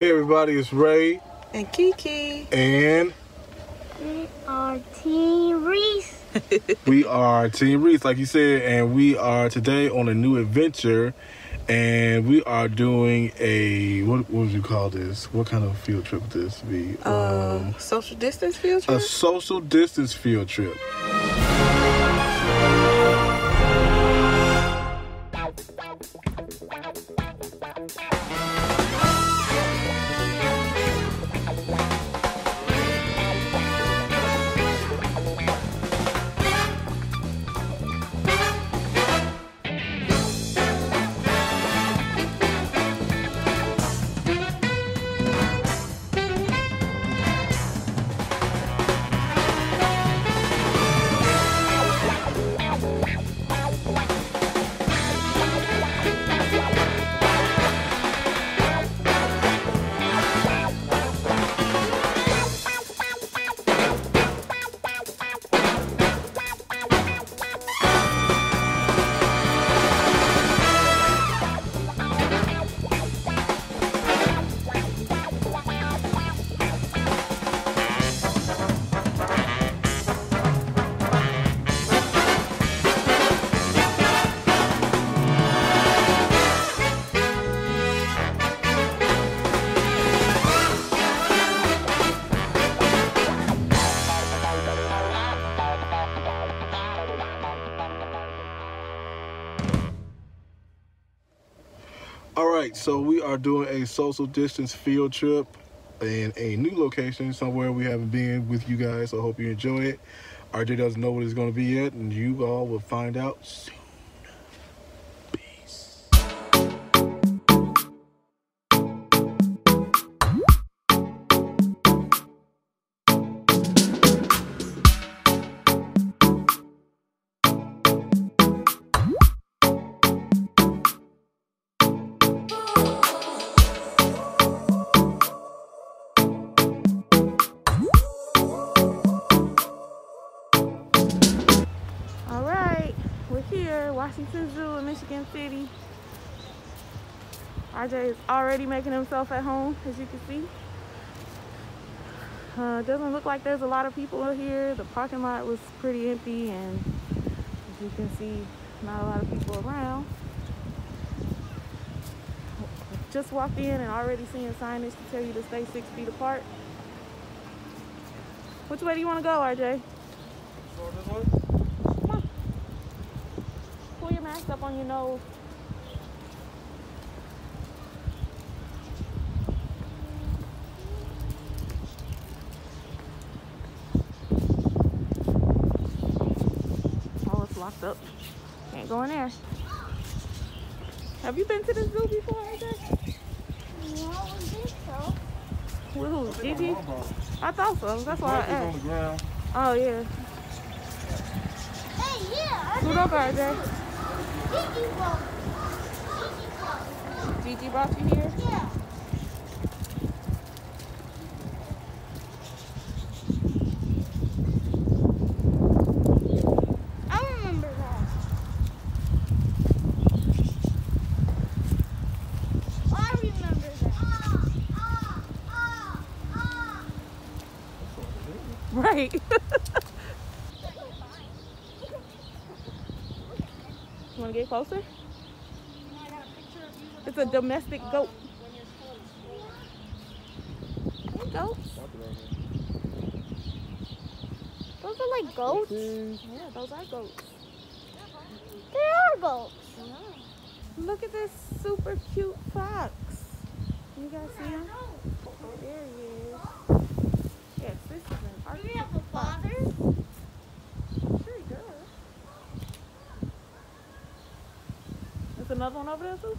Hey everybody, it's Ray And Kiki. and We are Team Reese. we are Team Reese, like you said, and we are today on a new adventure and we are doing a what, what would you call this? What kind of field trip would this be? Uh, Um, social distance field trip. a social distance field trip. So we are doing a social distance field trip in a new location somewhere we haven't been with you guys. So I hope you enjoy it. RJ doesn't know what it's going to be yet, and you all will find out soon. Washington Zoo in Michigan City. RJ is already making himself at home, as you can see. Uh, doesn't look like there's a lot of people here. The parking lot was pretty empty, and as you can see, not a lot of people around. Just walked in and already seeing signage to tell you to stay six feet apart. Which way do you want to go, RJ? Come on. Pull your mask up on your nose. Oh, it's locked up. Can't go in there. Have you been to the zoo before, AJ? No, I don't think so. With who? Gigi? I thought so. That's why I Mike on asked. the. Oh, yeah. Hey, yeah, I Scoot over, RJ. Gigi brought you here? Yeah. I remember that. I remember that. Right. get closer? It's a domestic goat. Goats. Those are like goats. Yeah, those are goats. They are goats. Look at this super cute fox. You guys see him? There he is. Yes, this is an Do we have a Arctic fox. father? Sure he does. There's another one over there too?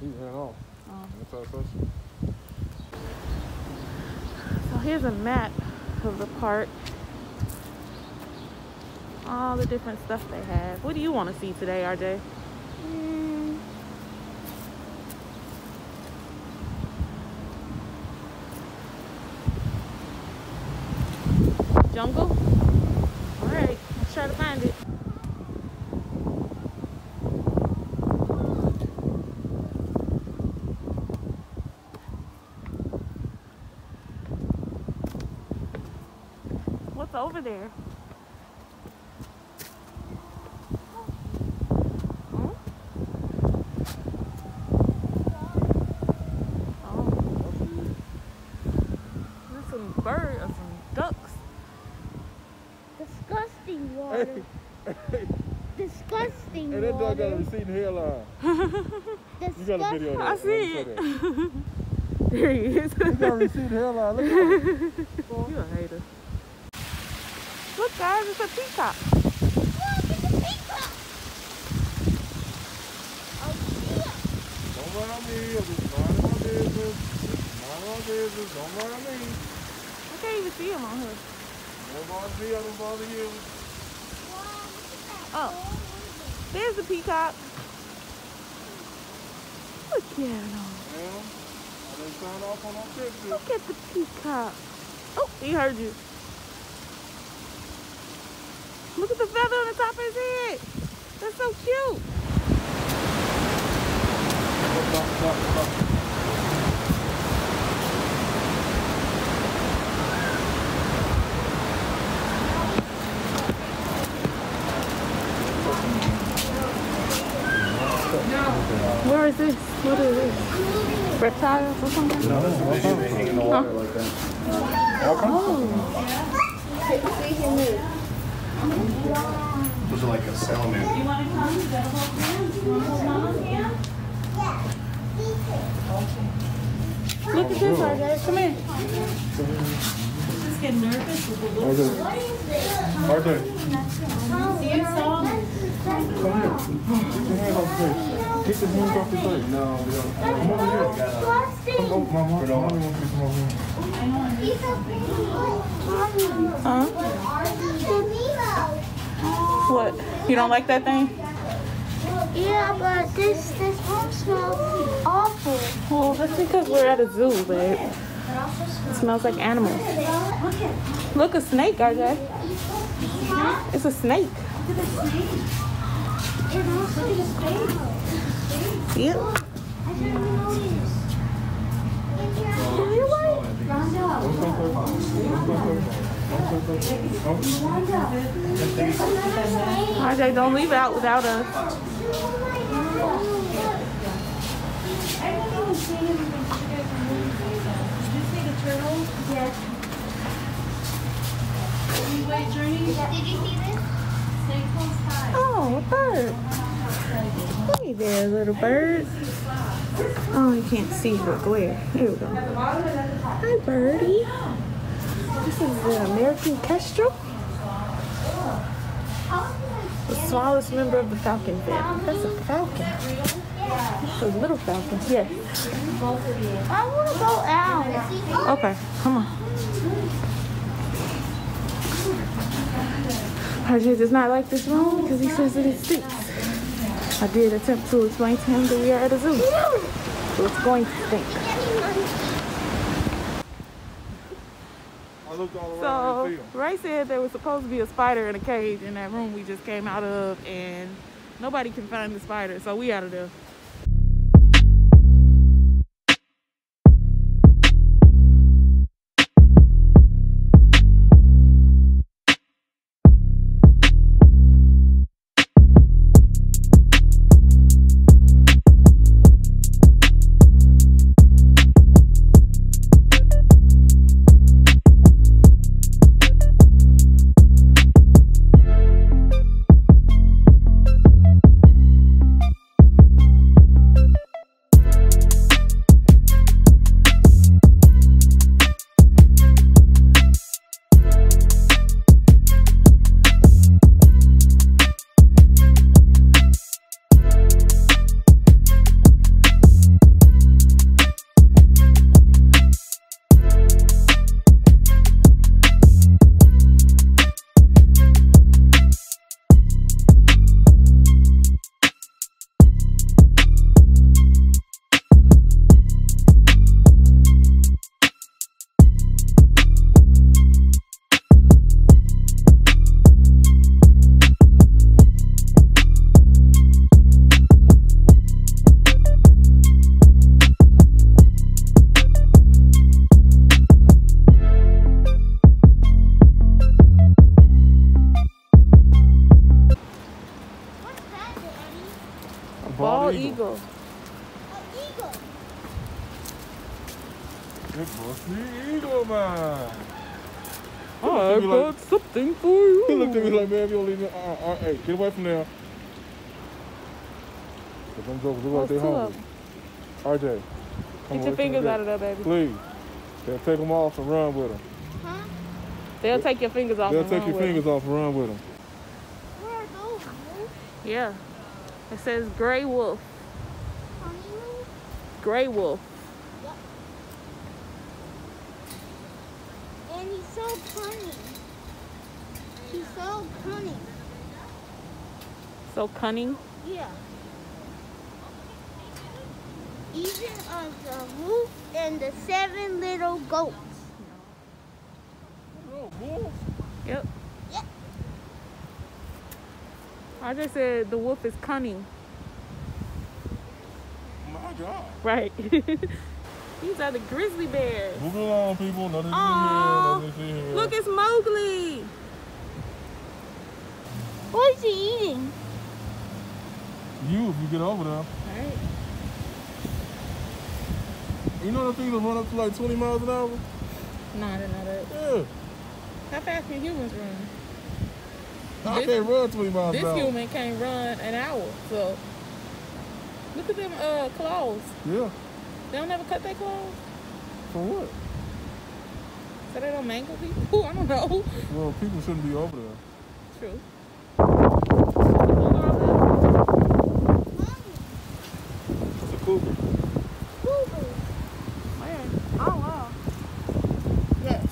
He ran off. Oh. That's our question. So here's a map of the park. All the different stuff they have. What do you want to see today, RJ? Mm, Jungle? All right, let's try to find it. Over there. There's some birds or uh, some ducks. Disgusting water. Disgusting Hey, that dog got a water. receding hairline. Uh. You got a video of that. I Let see me show it. that. there he is. He got a receding hairline. Uh, look at him. you a hater. Look guys, it's a peacock. Look at the peacock. Oh, yeah. Don't mind me. I'm just minding my business. Minding my business. Don't mind me. I can't even see him on here. Don't bother me. I don't bother you. Oh, there's the peacock. Look at him. Well, I didn't sign off on our picture. Look at the peacock. Oh, he heard you. Look at the feather on the top of his head. That's so cute. Where is this? What is this? Reptiles or something? No, that's a fish hanging in the water like that. Oh. Those are like a salamander. You want to come to the whole camp? Yeah. Look at this, RJ. Come here. Just get nervous with the little Arthur. Arthur. See it, Saul? Come here. Get your hands off the face. Hands off the face. No, we don't. Come over here. Come over, Mama. Mommy wants me to come over here. Huh? What? You don't like that thing? Yeah, but this this room smells awful. Well, that's because we're at a zoo, babe. It smells like animals. Look, a snake, RJ. It's a snake. See it? RJ, don't leave out without us. Did you see the turtle? Yes. Three-way journey? Did you see this? Stay close by. Oh, a bird. Hey there, little bird. Oh, you can't see the glare. Here we go. Hi, birdie. This is the American kestrel. The smallest member of the falcon family. That's a falcon. That's a little falcon. Yes. I want to go out. Okay, come on. RJ does not like this room because he says that it stinks. I did attempt to explain to him that we are at a zoo. So it's going to stink. I looked all around So. Ray said there was supposed to be a spider in a cage in that room we just came out of and nobody can find the spider, so we out of there. Get away from there. But them jokers look like they two of hungry. 'em? RJ, come Get your fingers out of there, baby. Please. They'll take them off and run with them. Huh? They'll take your fingers off. They'll and take run your with 'em. fingers off and run with them. Where are those? Wolf? Yeah. It says gray wolf. Honey wolf? Gray wolf. And he's so cunning. He's so cunning. So cunning. Yeah. Even on the wolf and the seven little goats. Oh, wolf. Yep. Yep. I just said the wolf is cunning. My God. Right. These are the grizzly bears. Move along, people. Nothing to see here. Nothing here. Look, it's Mowgli. What is he eating? You if you get over there. Right. You know the thing that run up to like 20 miles an hour? No, I didn't know that. Yeah. How fast can humans run? I This- can't run 20 miles This hour. human can't run an hour. So look at them uh claws. Yeah. They don't ever cut their claws. For what? So they don't mangle people. I don't know. Well, people shouldn't be over there. True. It's a cougar. Where? Oh wow. Yes.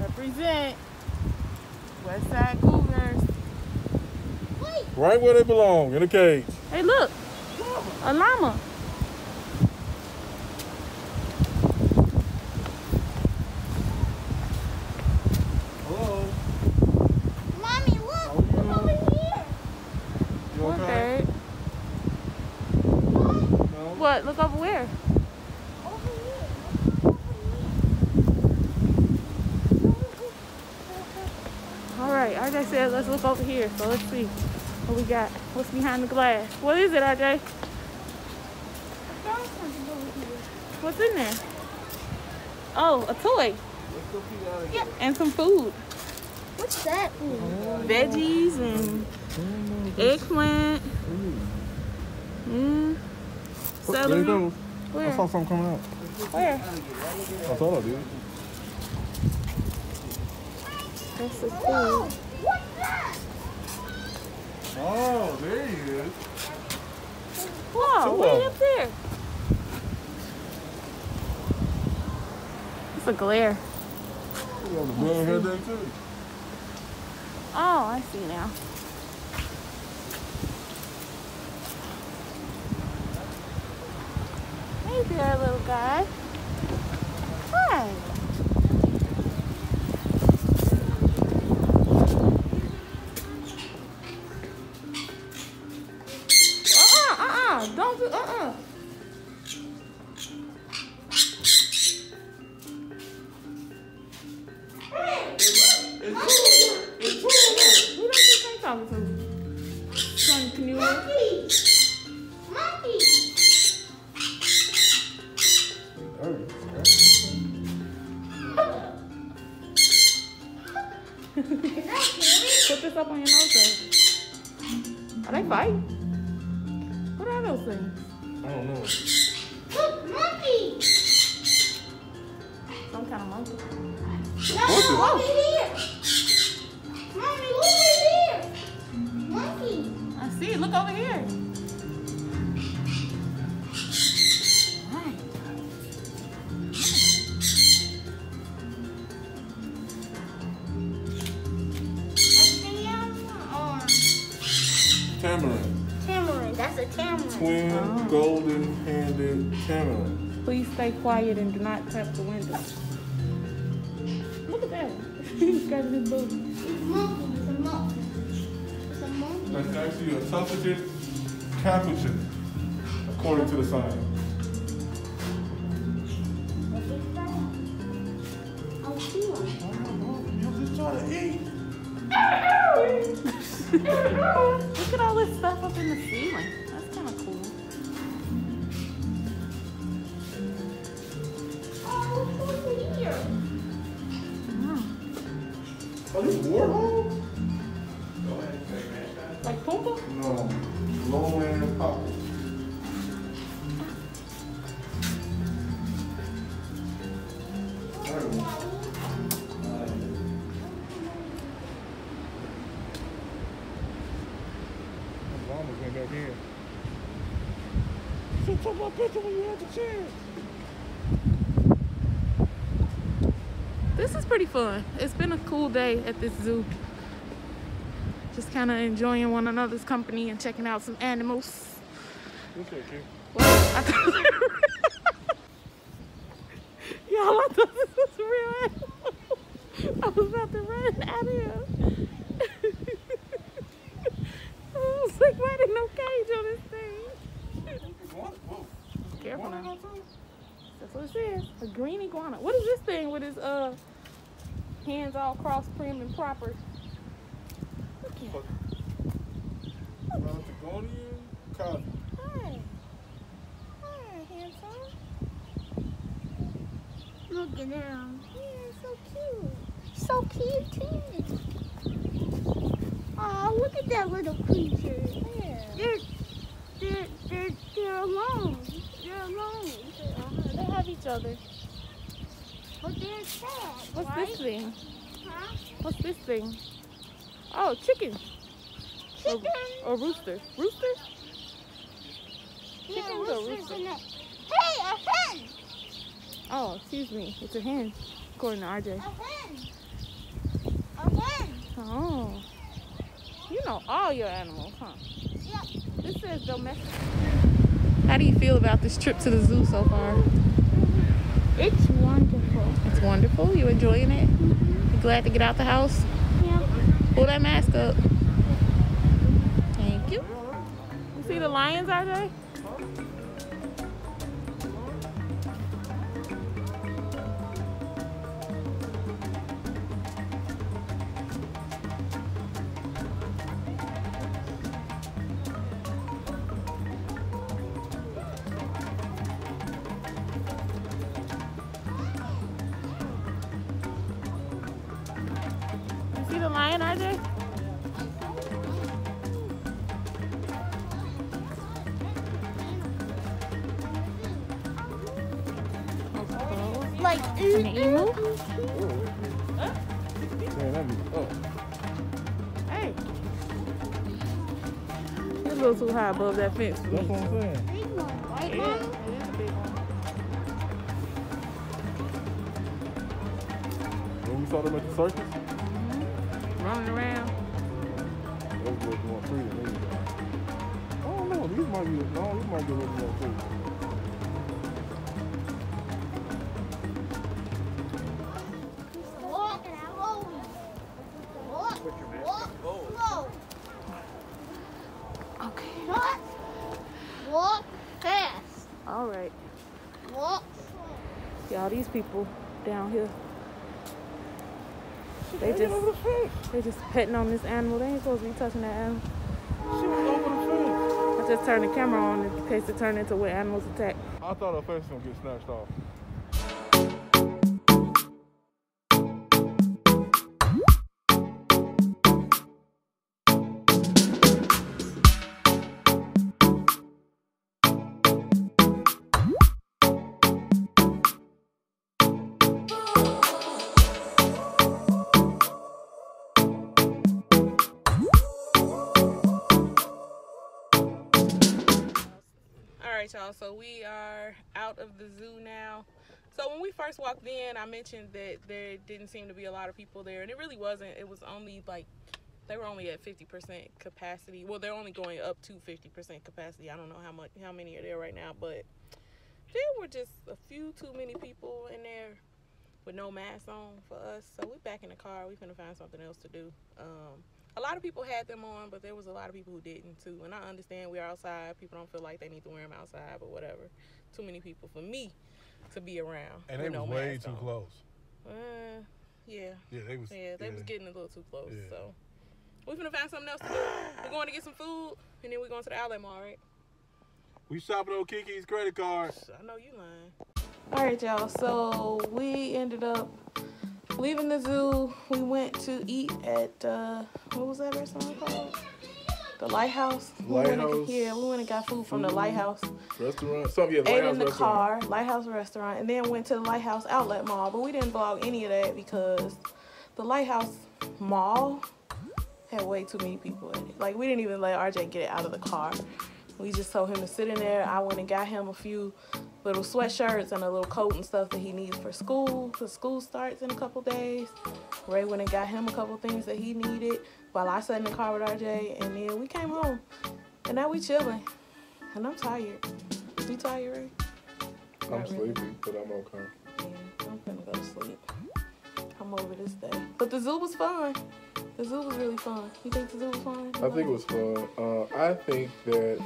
Represent West Side Cougars. Wait, Right where they belong, in a cage. Hey look. A llama. Hello. mommy, look, look over here. You What okay? bird? No. What? Look over where? Over here. Look over here. Alright, RJ said let's look over here. So let's see what we got. What's behind the glass? What is it, RJ? Found something over here. What's in there? Oh, a toy Yeah, and some food. what's that? Veggies and eggplant. Mm. There it Celery. I saw something coming out. Where? I thought I did. That's the Whoa, food. what's that? Oh, there he is. Whoa, Two way up there. It's a glare. You got the there too. Oh, I see now. Hey there, little guy. Hi. Put this up on your nose then. Are they fighting? What are those things? I don't know. That's a tamarind. Twin Oh. golden handed tamarin. Please stay quiet and do not tap the window. Look at that. He's got his booty. Monkey. It's a monkey. It's a monkey. That's actually a tufted capuchin, according to the sign. I'll see one. You just trying to eat. Look at all this stuff up in the ceiling. This warthog? Like Pumbaa? No. Lowland Pop. Obama came back in. So took my picture when you had the chance. This is pretty fun. It's been a cool day at this zoo. Just kind of enjoying one another's company and checking out some animals. What's that, kid? Well, I thought Y'all, I thought this was real animal. I was about to run out of here. I was like, why there no cage on this thing? Whoa. Careful now. That's what it says. A green iguana. What is this thing with his uh hands all cross prim and proper? Look at Patagonian Cosby. Hi. Hi, handsome. Look at them. Yeah, so cute. So cute too. Oh, look at that little creature. Yeah. They're they're they're they're alone. They're alone. Uh-huh. They have each other. But they're sad. What's right? this thing? Huh? What's this thing? Oh, chicken. Chicken. Or rooster. Rooster? Yeah, chickens or roosters roosters? in it. Hey, a hen. Oh, excuse me. It's a hen, according to RJ. A hen. A hen. Oh. You know all your animals, huh? Yep. This says domestic. How do you feel about this trip to the zoo so far? It's wonderful. It's wonderful. You enjoying it? You glad to get out the house? Yep. Pull that mask up. Thank you. You see the lions, RJ? You see the lion, Like An emu? Man, that be, oh. Hey. You're a little too high above that fence for That's me. what I'm saying. big one, white Yeah, one. it is a big one. When we saw them at the circus, Running around. those boys want freedom. They was, uh, I don't know. These might be, no, these might be a little more free. Walk slowly. Walk, walk slow. Okay. Walk fast. All right. Walk See all these people down here. They They just over the fence. They just petting on this animal. They ain't supposed to be touching that animal. She was over the fence. I just turned the camera on in case it turned into where animals attack. I thought her face was gonna get snatched off. Y'all. So we are out of the zoo now. So when we first walked in, I mentioned that there didn't seem to be a lot of people there, and it really wasn't. It was only like they were only at 50% capacity. Well, they're only going up to 50% capacity. I don't know how much, how many are there right now, but there were just a few too many people in there with no mask on for us. So we're back in the car. We finna find something else to do. Um, a lot of people had them on, but there was a lot of people who didn't too. And I understand we're outside. People don't feel like they need to wear them outside, but whatever. Too many people for me to be around. And they with was no way too on. close. Uh, yeah, Yeah, they was. yeah, they was getting a little too close. Yeah. So we're gonna find something else to do. We're going to get some food, and then we're going to the outlet mall, right? We shopping on Kiki's credit card. I know you lying. All right, y'all. So we ended up leaving the zoo, we went to eat at uh, what was that restaurant called? The Lighthouse. We went yeah, we went and got food from the Lighthouse. Restaurant. Some yeah, Ate in the restaurant. car, Lighthouse restaurant, and then went to the Lighthouse Outlet Mall. But we didn't vlog any of that because the Lighthouse Mall had way too many people in it. Like we didn't even let RJ get it out of the car. We just told him to sit in there. I went and got him a few little sweatshirts and a little coat and stuff that he needs for school. Cause school starts in a couple days. Ray went and got him a couple things that he needed while I sat in the car with RJ, and then we came home. And now we chilling. And I'm tired. You tired, Ray? I'm Not really. sleepy, but I'm okay. Yeah, I'm gonna go to sleep. I'm over this day. But the zoo was fun. The zoo was really fun. You think the zoo was fun? I think it was fun. Uh, I think that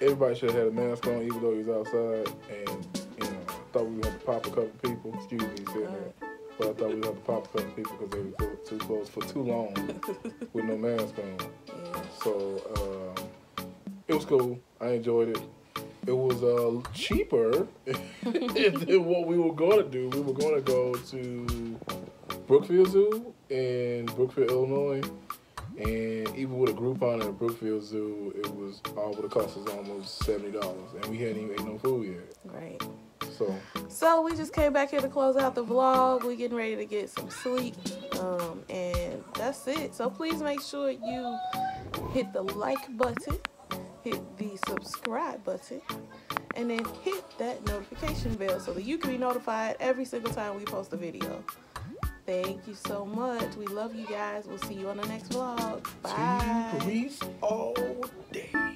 everybody should have had a mask on, even though he was outside. And you know, I thought we would have to pop a couple people. Excuse me, sitting there. But I thought we would have to pop a couple people because they were too, too close for too long with no mask on. Yeah. So um, it was cool. I enjoyed it. It was uh, cheaper than what we were going to do. We were going to go to Brookfield Zoo in Brookfield, Illinois. And even with a Groupon at Brookfield Zoo, it was all would have cost us almost seventy dollars, and we hadn't even ate no food yet. Right. So So we just came back here to close out the vlog. We getting ready to get some sleep. Um, and that's it. So please make sure you hit the like button, hit the subscribe button, and then hit that notification bell so that you can be notified every single time we post a video. Thank you so much. We love you guys. We'll see you on the next vlog. Bye. All day.